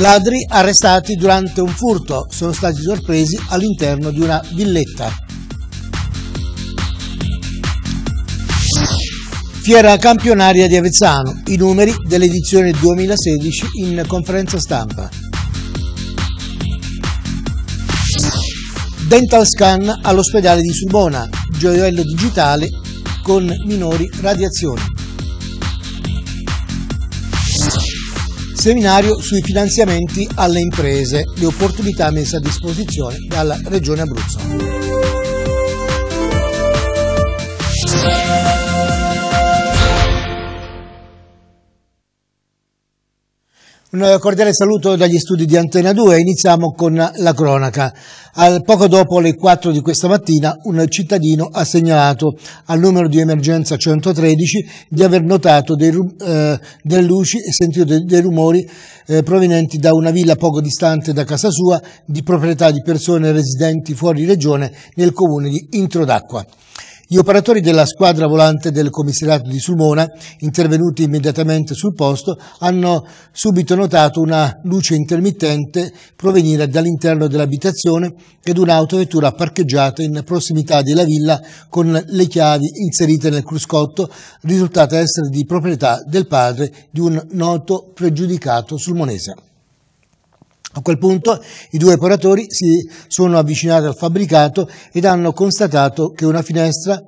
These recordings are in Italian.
Ladri arrestati durante un furto sono stati sorpresi all'interno di una villetta. Fiera campionaria di Avezzano, i numeri dell'edizione 2016 in conferenza stampa. Dental scan all'ospedale di Sulmona, gioiello digitale con minori radiazioni. Seminario sui finanziamenti alle imprese, le opportunità messe a disposizione dalla Regione Abruzzo. Un cordiale saluto dagli studi di Antena 2. Iniziamo con la cronaca. Al, poco dopo le 4 di questa mattina un cittadino ha segnalato al numero di emergenza 113 di aver notato dei, eh, delle luci e sentito dei, dei rumori eh, provenienti da una villa poco distante da casa sua di proprietà di persone residenti fuori regione nel comune di Introdacqua. Gli operatori della squadra volante del commissariato di Sulmona, intervenuti immediatamente sul posto, hanno subito notato una luce intermittente provenire dall'interno dell'abitazione ed un'autovettura parcheggiata in prossimità della villa con le chiavi inserite nel cruscotto, risultata essere di proprietà del padre di un noto pregiudicato sulmonese. A quel punto i due operatori si sono avvicinati al fabbricato ed hanno constatato che una finestra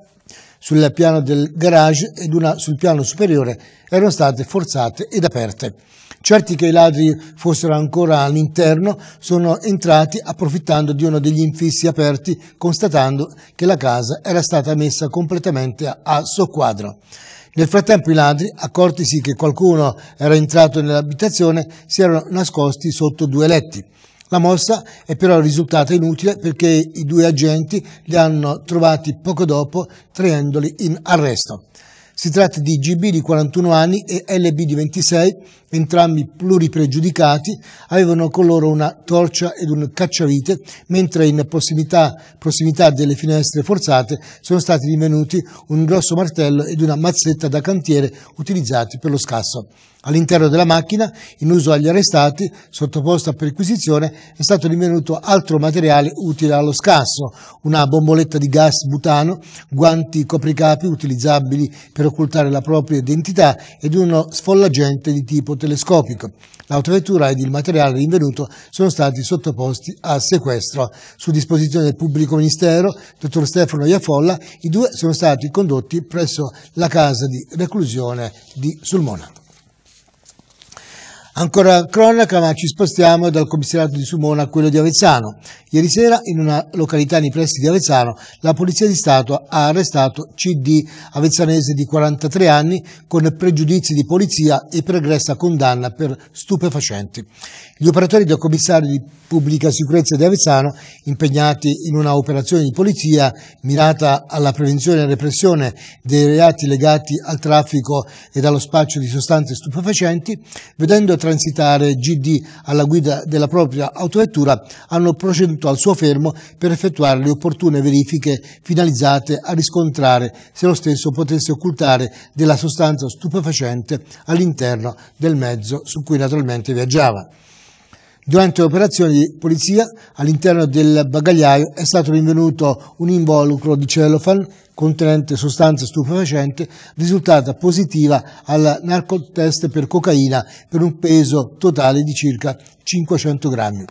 sul piano del garage ed una sul piano superiore erano state forzate ed aperte. Certi che i ladri fossero ancora all'interno, sono entrati approfittando di uno degli infissi aperti, constatando che la casa era stata messa completamente a soqquadro. Nel frattempo i ladri, accortisi che qualcuno era entrato nell'abitazione, si erano nascosti sotto due letti. La mossa è però risultata inutile perché i due agenti li hanno trovati poco dopo traendoli in arresto. Si tratta di GB di 41 anni e LB di 26, entrambi pluripregiudicati, avevano con loro una torcia ed un cacciavite, mentre in prossimità, prossimità delle finestre forzate sono stati rinvenuti un grosso martello ed una mazzetta da cantiere utilizzati per lo scasso. All'interno della macchina, in uso agli arrestati, sottoposta a perquisizione, è stato rinvenuto altro materiale utile allo scasso, una bomboletta di gas butano, guanti copricapi utilizzabili per occultare la propria identità ed uno sfollagente di tipo telescopico. L'autovettura ed il materiale rinvenuto sono stati sottoposti a sequestro. Su disposizione del pubblico ministero, dottor Stefano Iafolla, i due sono stati condotti presso la casa di reclusione di Sulmona. Ancora cronaca, ma ci spostiamo dal commissariato di Sumona a quello di Avezzano. Ieri sera, in una località nei pressi di Avezzano, la Polizia di Stato ha arrestato CD avezzanese di 43 anni con pregiudizi di polizia e pregressa condanna per stupefacenti. Gli operatori del commissario di pubblica sicurezza di Avezzano, impegnati in una operazione di polizia mirata alla prevenzione e repressione dei reati legati al traffico ed allo spaccio di sostanze stupefacenti, vedendo transitare GD alla guida della propria autovettura, hanno proceduto al suo fermo per effettuare le opportune verifiche finalizzate a riscontrare se lo stesso potesse occultare della sostanza stupefacente all'interno del mezzo su cui naturalmente viaggiava. Durante l'operazione di polizia all'interno del bagagliaio è stato rinvenuto un involucro di cellophane contenente sostanza stupefacente risultata positiva al narcotest per cocaina per un peso totale di circa 500 grammi.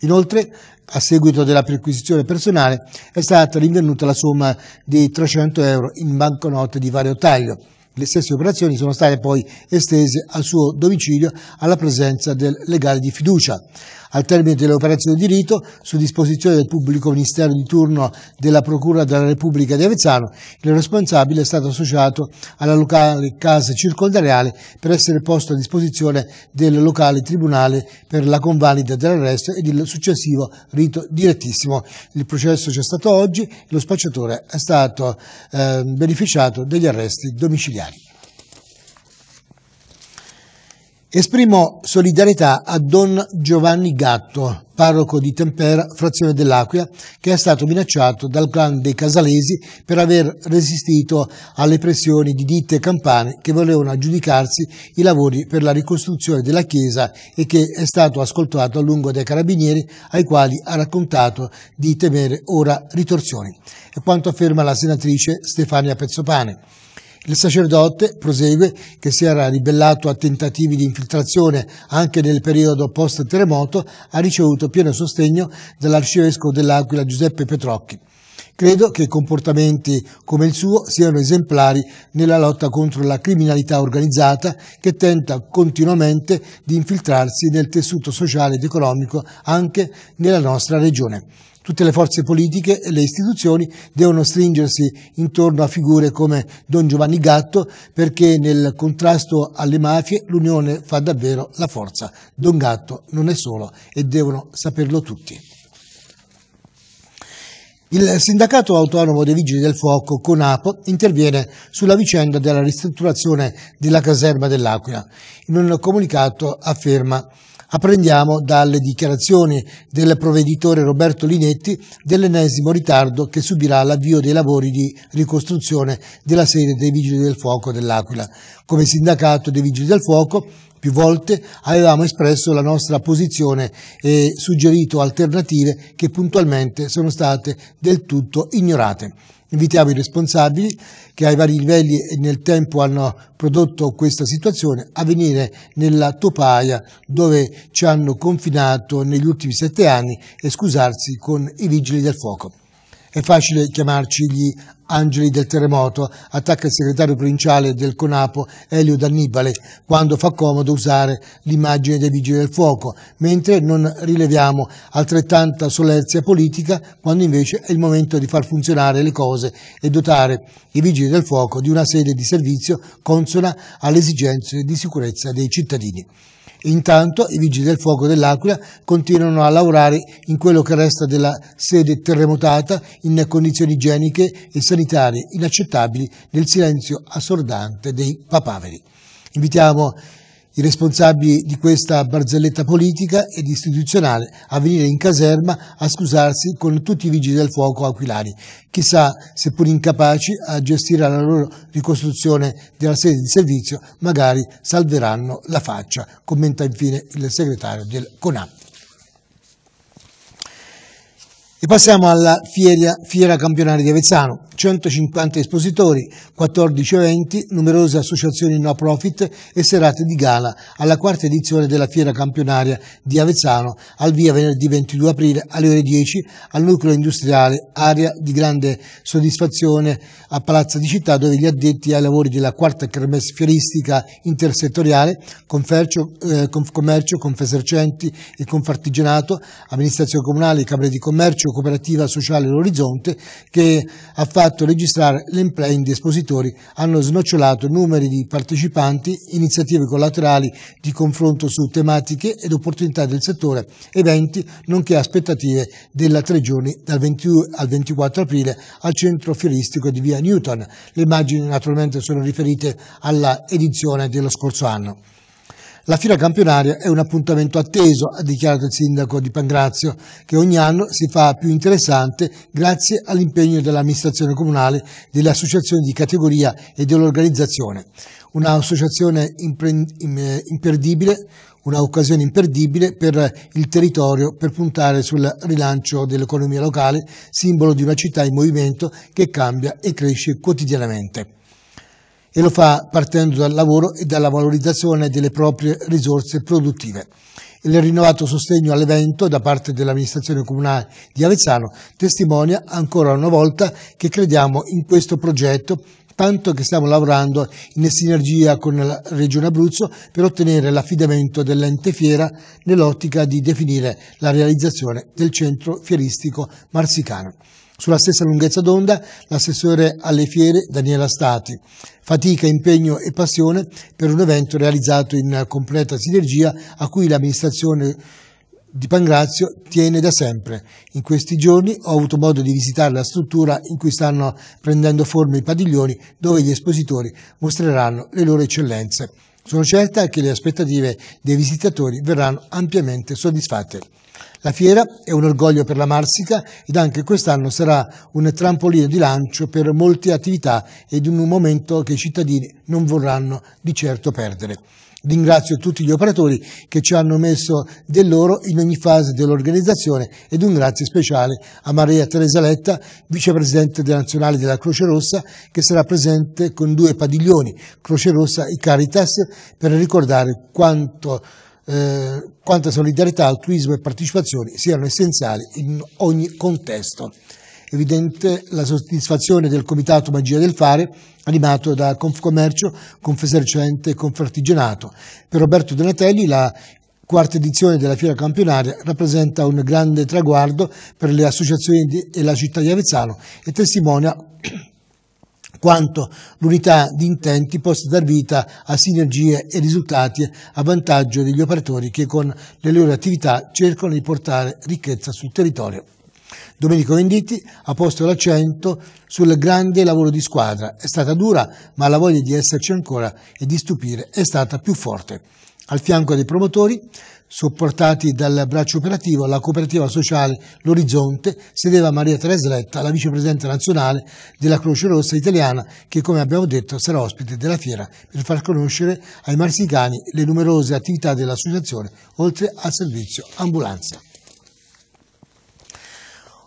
Inoltre, a seguito della perquisizione personale, è stata rinvenuta la somma di 300 euro in banconote di vario taglio. Le stesse operazioni sono state poi estese al suo domicilio alla presenza del legale di fiducia. Al termine delle operazioni di rito, su disposizione del pubblico ministero di turno della Procura della Repubblica di Avezzano, il responsabile è stato associato alla locale casa circondariale per essere posto a disposizione del locale tribunale per la convalida dell'arresto ed il successivo rito direttissimo. Il processo c'è stato oggi e lo spacciatore è stato eh, beneficiato degli arresti domiciliari. Esprimo solidarietà a Don Giovanni Gatto, parroco di Tempera, frazione dell'Aquila, che è stato minacciato dal clan dei Casalesi per aver resistito alle pressioni di ditte campane che volevano aggiudicarsi i lavori per la ricostruzione della chiesa e che è stato ascoltato a lungo dai carabinieri ai quali ha raccontato di temere ora ritorsioni. È quanto afferma la senatrice Stefania Pezzopane. Il sacerdote prosegue che si era ribellato a tentativi di infiltrazione anche nel periodo post-terremoto, ha ricevuto pieno sostegno dall'arcivescovo dell'Aquila Giuseppe Petrocchi. Credo che comportamenti come il suo siano esemplari nella lotta contro la criminalità organizzata che tenta continuamente di infiltrarsi nel tessuto sociale ed economico anche nella nostra regione. Tutte le forze politiche e le istituzioni devono stringersi intorno a figure come Don Giovanni Gatto perché nel contrasto alle mafie l'unione fa davvero la forza. Don Gatto non è solo e devono saperlo tutti. Il sindacato autonomo dei Vigili del Fuoco, CONAPO, interviene sulla vicenda della ristrutturazione della caserma dell'Aquila. In un comunicato afferma Apprendiamo dalle dichiarazioni del provveditore Roberto Linetti dell'ennesimo ritardo che subirà l'avvio dei lavori di ricostruzione della sede dei Vigili del Fuoco dell'Aquila. Come sindacato dei Vigili del Fuoco più volte avevamo espresso la nostra posizione e suggerito alternative che puntualmente sono state del tutto ignorate. Invitiamo i responsabili che ai vari livelli e nel tempo hanno prodotto questa situazione a venire nella topaia dove ci hanno confinato negli ultimi sette anni e scusarsi con i vigili del fuoco. È facile chiamarci gli angeli del terremoto, attacca il segretario provinciale del CONAPO Elio D'Annibale, quando fa comodo usare l'immagine dei vigili del fuoco, mentre non rileviamo altrettanta solerzia politica quando invece è il momento di far funzionare le cose e dotare i vigili del fuoco di una sede di servizio consona alle esigenze di sicurezza dei cittadini. Intanto i vigili del fuoco dell'Aquila continuano a lavorare in quello che resta della sede terremotata in condizioni igieniche e sanitarie inaccettabili nel silenzio assordante dei papaveri. Invitiamo i responsabili di questa barzelletta politica ed istituzionale a venire in caserma a scusarsi con tutti i vigili del fuoco aquilani. Chissà, seppur incapaci a gestire la loro ricostruzione della sede di servizio, magari salveranno la faccia, commenta infine il segretario del CONAP. E passiamo alla fiera, fiera campionaria di Avezzano. 150 espositori, 14 eventi, numerose associazioni no profit e serate di gala alla quarta edizione della fiera campionaria di Avezzano al via venerdì 22 aprile alle ore 10 al nucleo industriale, area di grande soddisfazione a Palazzo di Città dove gli addetti ai lavori della quarta kermesse fieristica intersettoriale, Confercio, eh, Commercio, Confesercenti e Confartigianato, amministrazione comunale, Camere di Commercio, Cooperativa Sociale L'Orizzonte che ha fatto registrare l'emplay di espositori, hanno snocciolato numeri di partecipanti, iniziative collaterali di confronto su tematiche ed opportunità del settore, eventi, nonché aspettative della tre giorni dal 22 al 24 aprile al centro fieristico di via Newton. Le immagini naturalmente sono riferite alla edizione dello scorso anno. La fiera campionaria è un appuntamento atteso, ha dichiarato il sindaco di Pangrazio, che ogni anno si fa più interessante grazie all'impegno dell'amministrazione comunale, delle associazioni di categoria e dell'organizzazione. Un'associazione imperdibile, un'occasione imperdibile per il territorio per puntare sul rilancio dell'economia locale, simbolo di una città in movimento che cambia e cresce quotidianamente e lo fa partendo dal lavoro e dalla valorizzazione delle proprie risorse produttive. Il rinnovato sostegno all'evento da parte dell'amministrazione comunale di Avezzano testimonia ancora una volta che crediamo in questo progetto tanto che stiamo lavorando in sinergia con la Regione Abruzzo per ottenere l'affidamento dell'ente fiera nell'ottica di definire la realizzazione del centro fieristico marsicano. Sulla stessa lunghezza d'onda l'assessore alle fiere Daniela Stati. Fatica, impegno e passione per un evento realizzato in completa sinergia a cui l'amministrazione di Pangrazio tiene da sempre. In questi giorni ho avuto modo di visitare la struttura in cui stanno prendendo forma i padiglioni dove gli espositori mostreranno le loro eccellenze. Sono certa che le aspettative dei visitatori verranno ampiamente soddisfatte. La fiera è un orgoglio per la Marsica ed anche quest'anno sarà un trampolino di lancio per molte attività ed un momento che i cittadini non vorranno di certo perdere. Ringrazio tutti gli operatori che ci hanno messo del loro in ogni fase dell'organizzazione ed un grazie speciale a Maria Teresa Letta, vicepresidente nazionale della Croce Rossa, che sarà presente con due padiglioni, Croce Rossa e Caritas, per ricordare quanto eh, quanta solidarietà, altruismo e partecipazione siano essenziali in ogni contesto evidente la soddisfazione del Comitato Magia del Fare, animato da Confcommercio, Confesercente e Confartigenato. Per Roberto Donatelli la quarta edizione della fiera campionaria rappresenta un grande traguardo per le associazioni e la città di Avezzano e testimonia quanto l'unità di intenti possa dar vita a sinergie e risultati a vantaggio degli operatori che con le loro attività cercano di portare ricchezza sul territorio. Domenico Venditti ha posto l'accento sul grande lavoro di squadra. È stata dura, ma la voglia di esserci ancora e di stupire è stata più forte. Al fianco dei promotori, supportati dal braccio operativo, la cooperativa sociale L'Orizzonte, sedeva Maria Teresa Letta, la vicepresidente nazionale della Croce Rossa italiana, che come abbiamo detto sarà ospite della fiera per far conoscere ai marsicani le numerose attività dell'associazione, oltre al servizio ambulanza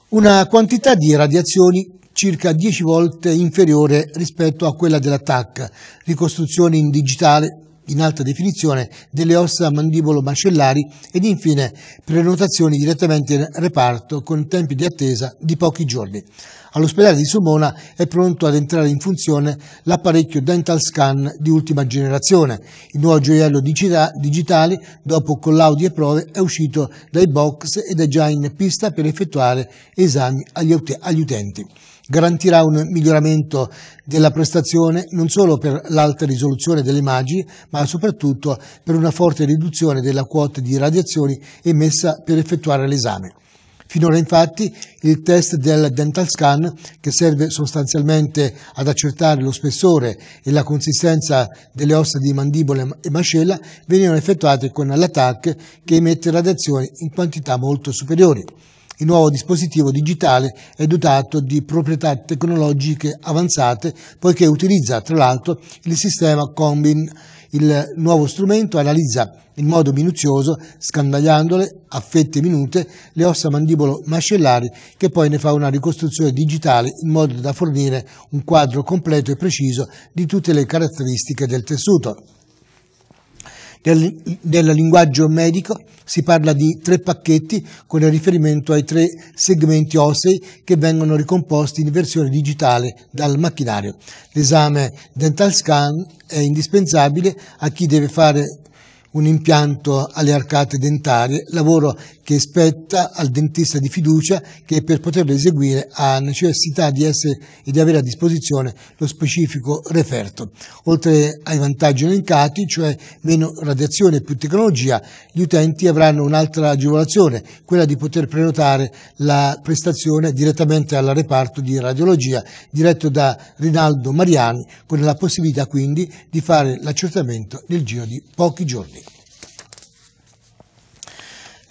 una quantità di radiazioni circa 10 volte inferiore rispetto a quella dell'attacco, ricostruzione in digitale in alta definizione delle ossa mandibolo-mascellari ed infine prenotazioni direttamente in reparto con tempi di attesa di pochi giorni. All'ospedale di Somona è pronto ad entrare in funzione l'apparecchio Dental Scan di ultima generazione. Il nuovo gioiello digitale, dopo collaudi e prove, è uscito dai box ed è già in pista per effettuare esami agli, utenti garantirà un miglioramento della prestazione non solo per l'alta risoluzione delle immagini, ma soprattutto per una forte riduzione della quota di radiazioni emessa per effettuare l'esame. Finora infatti il test del dental scan, che serve sostanzialmente ad accertare lo spessore e la consistenza delle ossa di mandibola e mascella, venivano effettuati con l'attack che emette radiazioni in quantità molto superiori. Il nuovo dispositivo digitale è dotato di proprietà tecnologiche avanzate poiché utilizza tra l'altro il sistema Combin il nuovo strumento analizza in modo minuzioso, scandagliandole a fette minute, le ossa mandibolo-mascellari che poi ne fa una ricostruzione digitale in modo da fornire un quadro completo e preciso di tutte le caratteristiche del tessuto. Nel, nel, linguaggio medico si parla di tre pacchetti con riferimento ai tre segmenti ossei che vengono ricomposti in versione digitale dal macchinario. L'esame dental scan è indispensabile a chi deve fare un impianto alle arcate dentarie, lavoro che spetta al dentista di fiducia che per poterlo eseguire ha necessità di essere e di avere a disposizione lo specifico referto. Oltre ai vantaggi elencati, cioè meno radiazione e più tecnologia, gli utenti avranno un'altra agevolazione, quella di poter prenotare la prestazione direttamente al reparto di radiologia diretto da Rinaldo Mariani, con la possibilità quindi di fare l'accertamento nel giro di pochi giorni.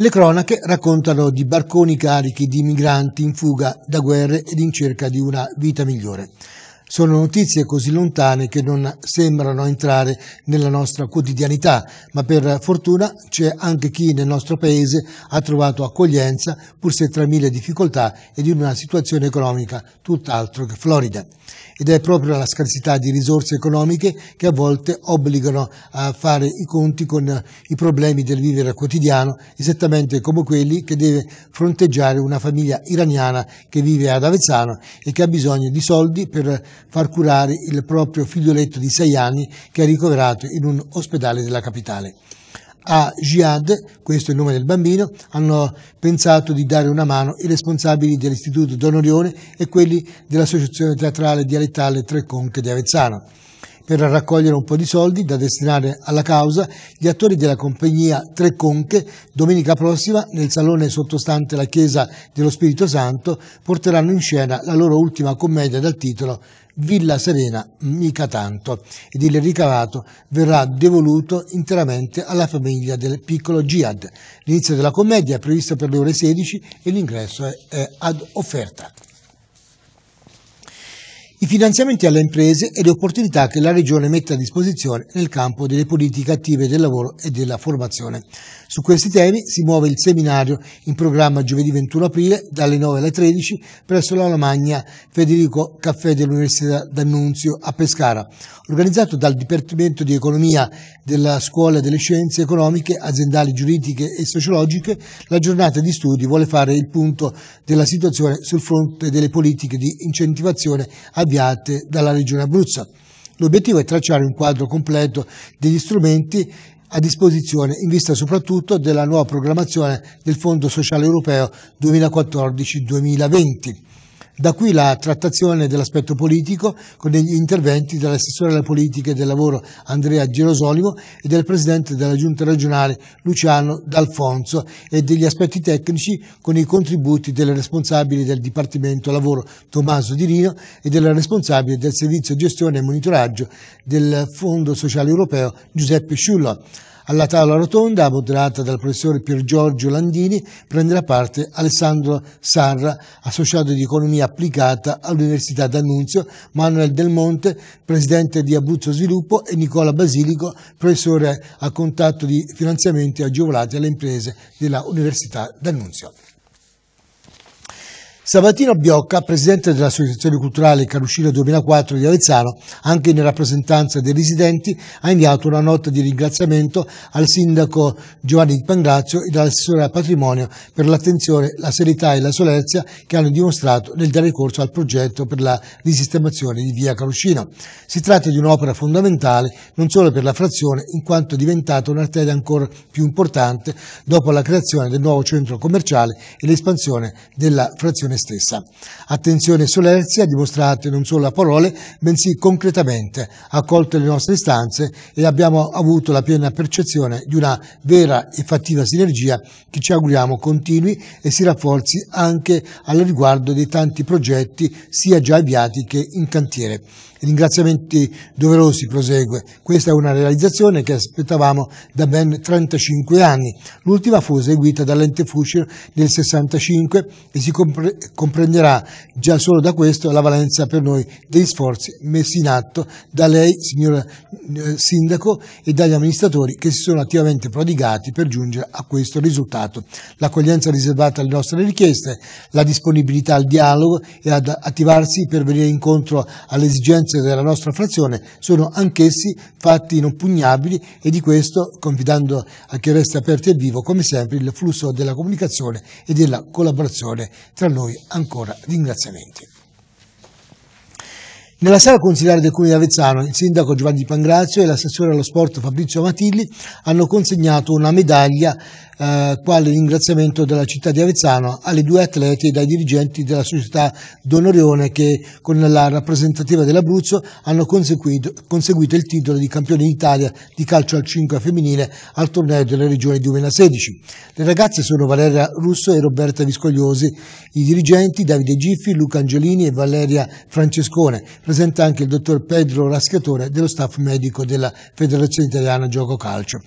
Le cronache raccontano di barconi carichi di migranti in fuga da guerre ed in cerca di una vita migliore. Sono notizie così lontane che non sembrano entrare nella nostra quotidianità, ma per fortuna c'è anche chi nel nostro paese ha trovato accoglienza, pur se tra mille difficoltà ed in una situazione economica tutt'altro che florida. Ed è proprio la scarsità di risorse economiche che a volte obbligano a fare i conti con i problemi del vivere quotidiano, esattamente come quelli che deve fronteggiare una famiglia iraniana che vive ad Avezzano e che ha bisogno di soldi per far curare il proprio figlioletto di sei anni che è ricoverato in un ospedale della capitale a Jihad, questo è il nome del bambino, hanno pensato di dare una mano i responsabili dell'Istituto Donorione e quelli dell'Associazione Teatrale Dialettale Tre Conche di Avezzano. Per raccogliere un po' di soldi da destinare alla causa, gli attori della compagnia Tre Conche, domenica prossima, nel salone sottostante la chiesa dello Spirito Santo, porteranno in scena la loro ultima commedia dal titolo Villa Serena mica tanto ed il ricavato verrà devoluto interamente alla famiglia del piccolo Jihad. L'inizio della commedia è previsto per le ore 16 e l'ingresso è ad offerta i finanziamenti alle imprese e le opportunità che la Regione mette a disposizione nel campo delle politiche attive del lavoro e della formazione. Su questi temi si muove il seminario in programma giovedì 21 aprile dalle 9 alle 13 presso la Lamagna Federico Caffè dell'Università d'Annunzio a Pescara, organizzato dal Dipartimento di Economia della Scuola delle Scienze Economiche, Aziendali, Giuridiche e Sociologiche. La giornata di studi vuole fare il punto della situazione sul fronte delle politiche di incentivazione avviate dalla Regione Abruzzo. L'obiettivo è tracciare un quadro completo degli strumenti a disposizione in vista soprattutto della nuova programmazione del Fondo Sociale Europeo 2014-2020. Da qui la trattazione dell'aspetto politico con gli interventi dell'assessore alle politiche del lavoro Andrea Gerosolimo e del presidente della giunta regionale Luciano D'Alfonso e degli aspetti tecnici con i contributi delle responsabili del Dipartimento Lavoro Tommaso Di Rino e della responsabile del servizio gestione e monitoraggio del Fondo Sociale Europeo Giuseppe Sciullo. Alla tavola rotonda, moderata dal professore Pier Giorgio Landini, prenderà parte Alessandro Sarra, associato di economia applicata all'Università d'Annunzio, Manuel Del Monte, presidente di Abruzzo Sviluppo e Nicola Basilico, professore a contatto di finanziamenti agevolati alle imprese della Università d'Annunzio. Sabatino Biocca, presidente dell'Associazione Culturale Caruscino 2004 di Avezzano, anche in rappresentanza dei residenti, ha inviato una nota di ringraziamento al sindaco Giovanni Di Pangrazio e all'assessore al patrimonio per l'attenzione, la serietà e la solerzia che hanno dimostrato nel dare corso al progetto per la risistemazione di via Caruscino. Si tratta di un'opera fondamentale non solo per la frazione, in quanto è diventata un'arteria ancora più importante dopo la creazione del nuovo centro commerciale e l'espansione della frazione stessa. Attenzione e solerzia dimostrate non solo a parole, bensì concretamente, accolte le nostre istanze e abbiamo avuto la piena percezione di una vera e fattiva sinergia che ci auguriamo continui e si rafforzi anche al riguardo dei tanti progetti sia già avviati che in cantiere. Ringraziamenti doverosi, prosegue. Questa è una realizzazione che aspettavamo da ben 35 anni. L'ultima fu eseguita dall'ente Fuscher nel 65 e si compre comprenderà già solo da questo la valenza per noi degli sforzi messi in atto da lei, signor eh, Sindaco, e dagli amministratori che si sono attivamente prodigati per giungere a questo risultato. L'accoglienza riservata alle nostre richieste, la disponibilità al dialogo e ad attivarsi per venire incontro alle esigenze esigenze della nostra frazione sono anch'essi fatti inoppugnabili e di questo, confidando a chi resta aperto e vivo, come sempre, il flusso della comunicazione e della collaborazione tra noi ancora ringraziamenti. Nella sala consigliare del Comune di Avezzano, il sindaco Giovanni Pangrazio e l'assessore allo sport Fabrizio Matilli hanno consegnato una medaglia eh, quale ringraziamento della città di Avezzano alle due atleti e dai dirigenti della società Donorione che con la rappresentativa dell'Abruzzo hanno conseguito, conseguito, il titolo di campione d'Italia di calcio al 5 femminile al torneo delle regioni 2016. Le ragazze sono Valeria Russo e Roberta Viscogliosi, i dirigenti Davide Giffi, Luca Angelini e Valeria Francescone. Presenta anche il dottor Pedro Raschiatore dello staff medico della Federazione Italiana Gioco Calcio.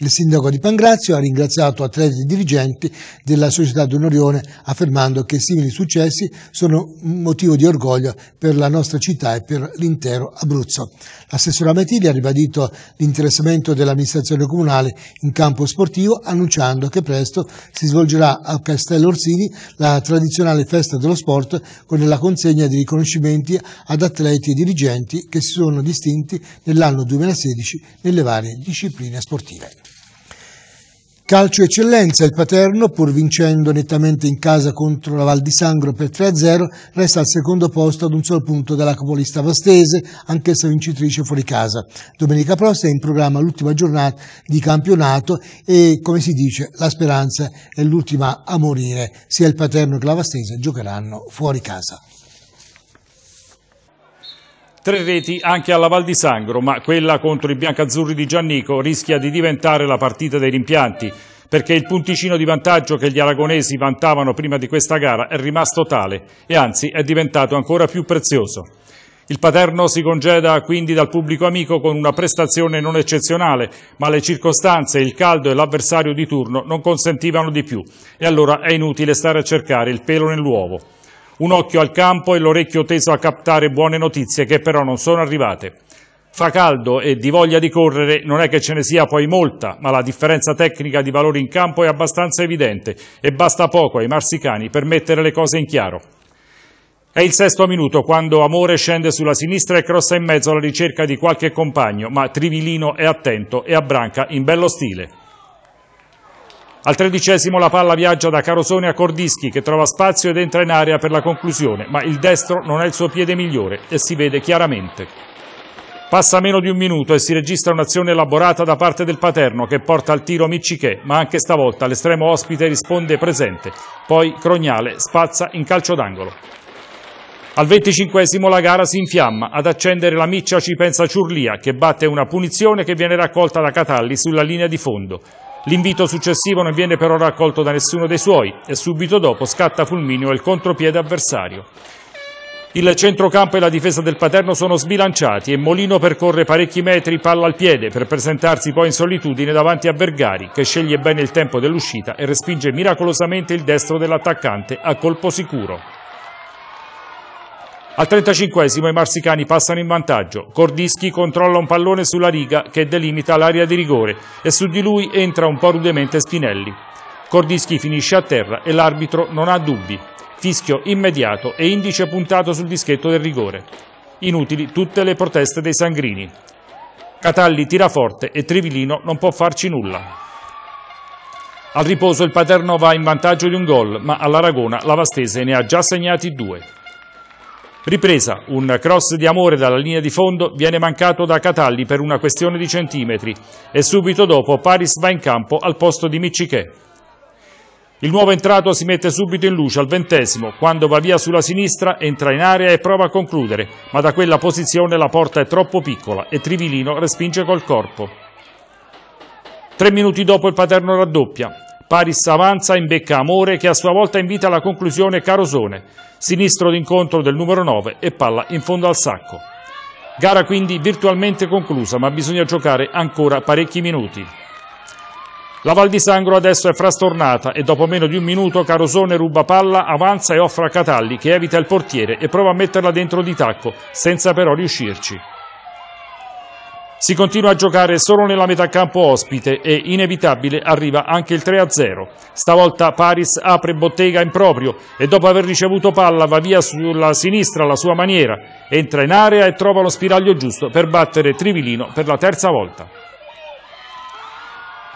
Il sindaco di Pangrazio ha ringraziato atleti e dirigenti della società Donorione affermando che simili successi sono motivo di orgoglio per la nostra città e per l'intero Abruzzo. L'assessore Ametilli ha ribadito l'interessamento dell'amministrazione comunale in campo sportivo annunciando che presto si svolgerà a Castello Orsini la tradizionale festa dello sport con la consegna di riconoscimenti ad atleti e dirigenti che si sono distinti nell'anno 2016 nelle varie discipline sportive. Calcio eccellenza, il Paterno, pur vincendo nettamente in casa contro la Val di Sangro per 3-0, resta al secondo posto ad un solo punto dalla capolista vastese, anch'essa vincitrice fuori casa. Domenica prossima è in programma l'ultima giornata di campionato e, come si dice, la speranza è l'ultima a morire. Sia il Paterno che la vastese giocheranno fuori casa. Tre reti anche alla Val di Sangro, ma quella contro i biancazzurri di Giannico rischia di diventare la partita dei rimpianti, perché il punticino di vantaggio che gli aragonesi vantavano prima di questa gara è rimasto tale e anzi è diventato ancora più prezioso. Il Paterno si congeda quindi dal pubblico amico con una prestazione non eccezionale, ma le circostanze, il caldo e l'avversario di turno non consentivano di più e allora è inutile stare a cercare il pelo nell'uovo. Un occhio al campo e l'orecchio teso a captare buone notizie che però non sono arrivate. Fa caldo e di voglia di correre non è che ce ne sia poi molta, ma la differenza tecnica di valori in campo è abbastanza evidente e basta poco ai marsicani per mettere le cose in chiaro. È il sesto minuto quando Amore scende sulla sinistra e crossa in mezzo alla ricerca di qualche compagno, ma Trivilino è attento e abbranca in bello stile. Al tredicesimo la palla viaggia da Carosone a Cordischi che trova spazio ed entra in area per la conclusione, ma il destro non è il suo piede migliore e si vede chiaramente. Passa meno di un minuto e si registra un'azione elaborata da parte del Paterno che porta al tiro Miccichè, ma anche stavolta l'estremo ospite risponde presente. Poi Crognale spazza in calcio d'angolo. Al venticinquesimo la gara si infiamma, ad accendere la miccia ci pensa Ciurlia che batte una punizione che viene raccolta da Catalli sulla linea di fondo. L'invito successivo non viene però raccolto da nessuno dei suoi e subito dopo scatta fulmineo il contropiede avversario. Il centrocampo e la difesa del Paterno sono sbilanciati e Molino percorre parecchi metri palla al piede per presentarsi poi in solitudine davanti a Vergari che sceglie bene il tempo dell'uscita e respinge miracolosamente il destro dell'attaccante a colpo sicuro. Al 35 i marsicani passano in vantaggio. Cordischi controlla un pallone sulla riga che delimita l'area di rigore e su di lui entra un po' rudemente Spinelli. Cordischi finisce a terra e l'arbitro non ha dubbi. Fischio immediato e indice puntato sul dischetto del rigore. Inutili tutte le proteste dei sangrini. Catalli tira forte e Trivilino non può farci nulla. Al riposo il Paterno va in vantaggio di un gol, ma all'Aragona la Vastese ne ha già segnati due. Ripresa, un cross di amore dalla linea di fondo viene mancato da Catalli per una questione di centimetri e subito dopo Paris va in campo al posto di Miccichè. Il nuovo entrato si mette subito in luce al ventesimo, quando va via sulla sinistra, entra in area e prova a concludere, ma da quella posizione la porta è troppo piccola e Trivilino respinge col corpo. Tre minuti dopo il Paterno raddoppia. Paris avanza, imbecca Amore che a sua volta invita alla conclusione Carosone, sinistro d'incontro del numero 9 e palla in fondo al sacco. Gara quindi virtualmente conclusa, ma bisogna giocare ancora parecchi minuti. La Val di Sangro adesso è frastornata e dopo meno di un minuto Carosone ruba palla, avanza e offre a Catalli che evita il portiere e prova a metterla dentro di tacco, senza però riuscirci. Si continua a giocare solo nella metà campo ospite e inevitabile arriva anche il 3-0. Stavolta Paris apre bottega in proprio e dopo aver ricevuto palla va via sulla sinistra alla sua maniera, entra in area e trova lo spiraglio giusto per battere Trivilino per la terza volta.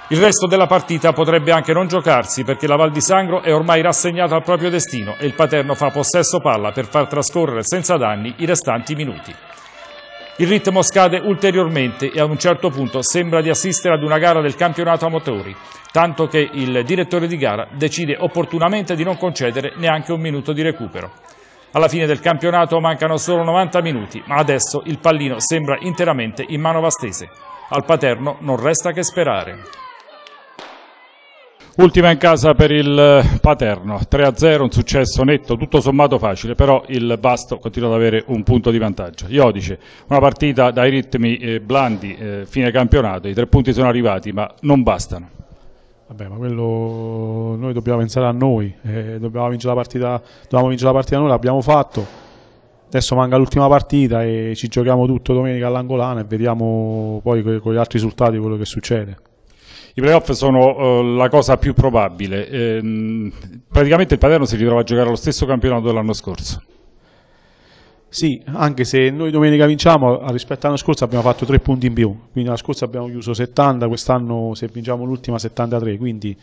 Il resto della partita potrebbe anche non giocarsi perché la Val di Sangro è ormai rassegnata al proprio destino e il Paterno fa possesso palla per far trascorrere senza danni i restanti minuti. Il ritmo scade ulteriormente e a un certo punto sembra di assistere ad una gara del campionato amatori, tanto che il direttore di gara decide opportunamente di non concedere neanche un minuto di recupero. Alla fine del campionato mancano solo 90 minuti, ma adesso il pallino sembra interamente in mano vastese. Al Paterno non resta che sperare. Ultima in casa per il eh, Paterno, 3-0, un successo netto, tutto sommato facile, però il Basto continua ad avere un punto di vantaggio. Iodice, una partita dai ritmi eh, blandi, eh, fine campionato, i tre punti sono arrivati ma non bastano. Vabbè, ma quello noi dobbiamo pensare a noi, eh, dobbiamo vincere la partita, dobbiamo vincere la partita noi, l'abbiamo fatto. Adesso manca l'ultima partita e ci giochiamo tutto domenica all'Angolana e vediamo poi con gli altri risultati quello che succede. I playoff sono uh, la cosa più probabile. Ehm, praticamente il Paterno si ritrova a giocare lo stesso campionato dell'anno scorso. Sì, anche se noi domenica vinciamo, rispetto all'anno scorso abbiamo fatto tre punti in più, quindi l'anno scorso abbiamo chiuso 70, quest'anno se vinciamo l'ultima 73, quindi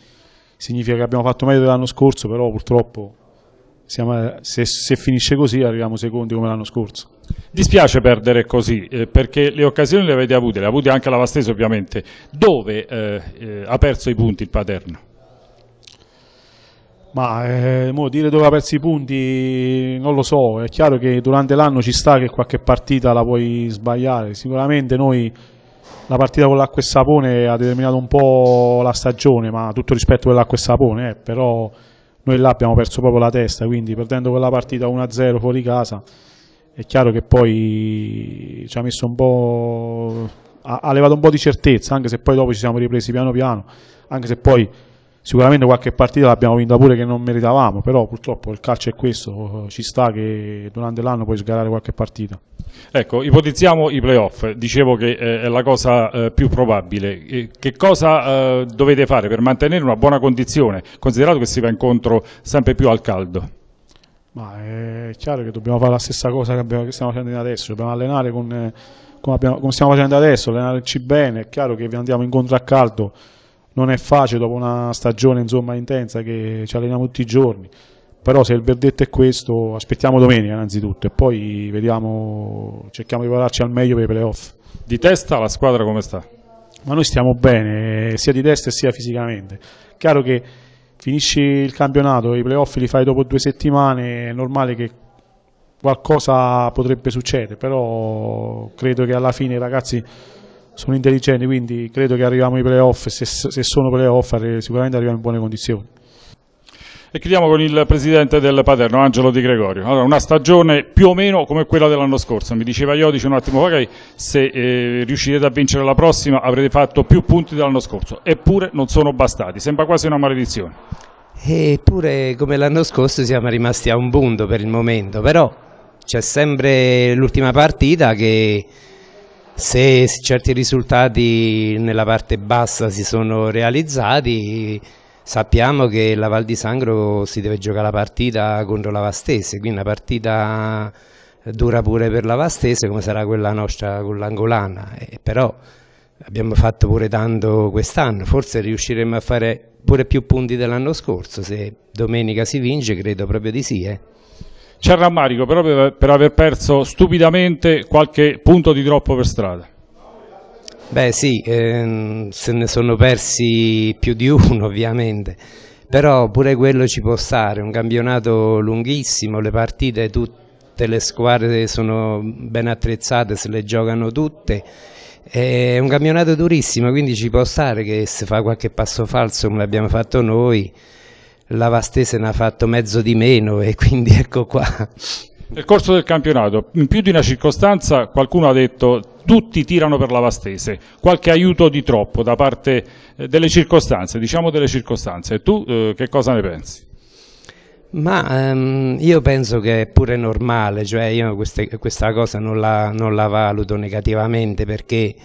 significa che abbiamo fatto meglio dell'anno scorso, però purtroppo siamo, se, se finisce così arriviamo secondi come l'anno scorso. Dispiace perdere così, eh, perché le occasioni le avete avute, le ha avute anche la Vastese ovviamente. Dove eh, eh, ha perso i punti il Paterno? Ma eh, dire dove ha perso i punti non lo so, è chiaro che durante l'anno ci sta che qualche partita la puoi sbagliare, sicuramente noi la partita con l'acqua e sapone ha determinato un po' la stagione, ma tutto rispetto a quell'acqua e sapone, eh, però noi là abbiamo perso proprio la testa, quindi perdendo quella partita 1-0 fuori casa è chiaro che poi ci ha messo un po', ha, ha levato un po' di certezza, anche se poi dopo ci siamo ripresi piano piano, anche se poi sicuramente qualche partita l'abbiamo vinta pure che non meritavamo, però purtroppo il calcio è questo, ci sta che durante l'anno puoi sgarare qualche partita. Ecco, ipotizziamo i playoff, dicevo che eh, è la cosa eh, più probabile. che cosa eh, dovete fare per mantenere una buona condizione, considerato che si va incontro sempre più al caldo? Ma è chiaro che dobbiamo fare la stessa cosa che, abbiamo, che stiamo facendo adesso, dobbiamo allenare con, come, abbiamo, come stiamo facendo adesso, allenarci bene, è chiaro che andiamo incontro a caldo non è facile dopo una stagione insomma, intensa che ci alleniamo tutti i giorni. Però se il verdetto è questo aspettiamo domenica innanzitutto e poi vediamo cerchiamo di prepararci al meglio per i playoff. Di testa la squadra come sta? ma noi stiamo bene sia di testa sia fisicamente. Chiaro che finisci il campionato i playoff li fai dopo due settimane è normale che qualcosa potrebbe succedere però credo che alla fine i ragazzi sono intelligenti, quindi credo che arriviamo ai playoff, se, se sono playoff sicuramente arriviamo in buone condizioni. E chiudiamo con il presidente del Paterno, Angelo Di Gregorio. Allora, una stagione più o meno come quella dell'anno scorso. Mi diceva Iodice un attimo fa che se eh, riuscirete a vincere la prossima avrete fatto più punti dell'anno scorso. Eppure non sono bastati, sembra quasi una maledizione. Eppure come l'anno scorso siamo rimasti a un punto per il momento, però c'è sempre l'ultima partita che se certi risultati nella parte bassa si sono realizzati sappiamo che la Val di Sangro si deve giocare la partita contro la Vastese, quindi una partita dura pure per la Vastese come sarà quella nostra con l'Angolana, eh, però abbiamo fatto pure tanto quest'anno, forse riusciremo a fare pure più punti dell'anno scorso, se domenica si vince credo proprio di sì. Eh. C'è rammarico però per, aver perso stupidamente qualche punto di troppo per strada. Beh sì, ehm, se ne sono persi più di uno ovviamente, però pure quello ci può stare, un campionato lunghissimo, le partite tutte le squadre sono ben attrezzate, se le giocano tutte, è un campionato durissimo, quindi ci può stare che se fa qualche passo falso come l'abbiamo fatto noi, la Vastese ne ha fatto mezzo di meno e quindi ecco qua. Nel corso del campionato, in più di una circostanza, qualcuno ha detto tutti tirano per la Vastese, qualche aiuto di troppo da parte eh, delle circostanze, diciamo delle circostanze. Tu eh, che cosa ne pensi? Ma um, io penso che è pure normale, cioè io queste, questa cosa non la, non la valuto negativamente perché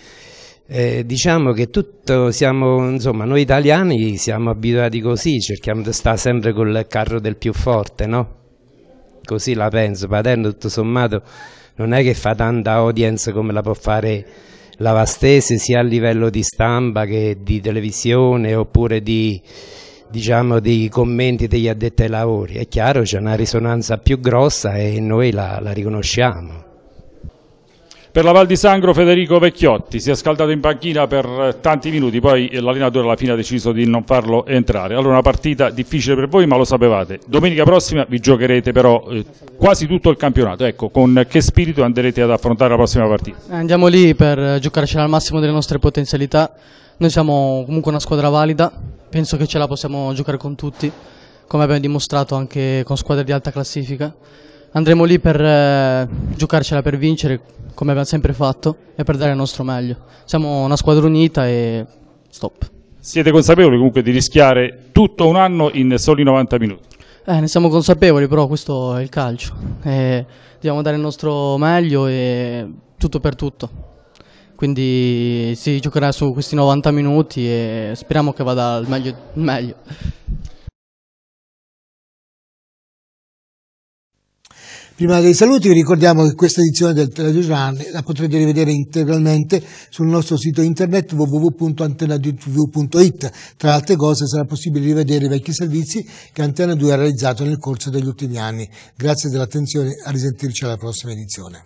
eh, diciamo che tutto siamo, insomma, noi italiani siamo abituati così, cerchiamo di stare sempre col carro del più forte, no? Così la penso, Paterno tutto sommato non è che fa tanta audience come la può fare la Vastese sia a livello di stampa che di televisione oppure di, diciamo, di commenti degli addetti ai lavori. È chiaro, c'è una risonanza più grossa e noi la, la riconosciamo. Per la Val di Sangro Federico Vecchiotti si è scaldato in panchina per tanti minuti, poi l'allenatore alla fine ha deciso di non farlo entrare. Allora una partita difficile per voi, ma lo sapevate. Domenica prossima vi giocherete però eh, quasi tutto il campionato. Ecco, con che spirito andrete ad affrontare la prossima partita? Eh, andiamo lì per giocarcela al massimo delle nostre potenzialità. Noi siamo comunque una squadra valida, penso che ce la possiamo giocare con tutti, come abbiamo dimostrato anche con squadre di alta classifica. Andremo lì per eh, giocarcela per vincere come abbiamo sempre fatto e per dare il nostro meglio. Siamo una squadra unita e stop. Siete consapevoli comunque di rischiare tutto un anno in soli 90 minuti? Eh, ne siamo consapevoli, però questo è il calcio. E dobbiamo dare il nostro meglio e tutto per tutto. Quindi si giocherà su questi 90 minuti e speriamo che vada al meglio. meglio. Prima dei saluti vi ricordiamo che questa edizione del Telegiornale la potrete rivedere integralmente sul nostro sito internet www.antenadtv.it. Tra altre cose sarà possibile rivedere i vecchi servizi che Antena 2 ha realizzato nel corso degli ultimi anni. Grazie dell'attenzione, a risentirci alla prossima edizione.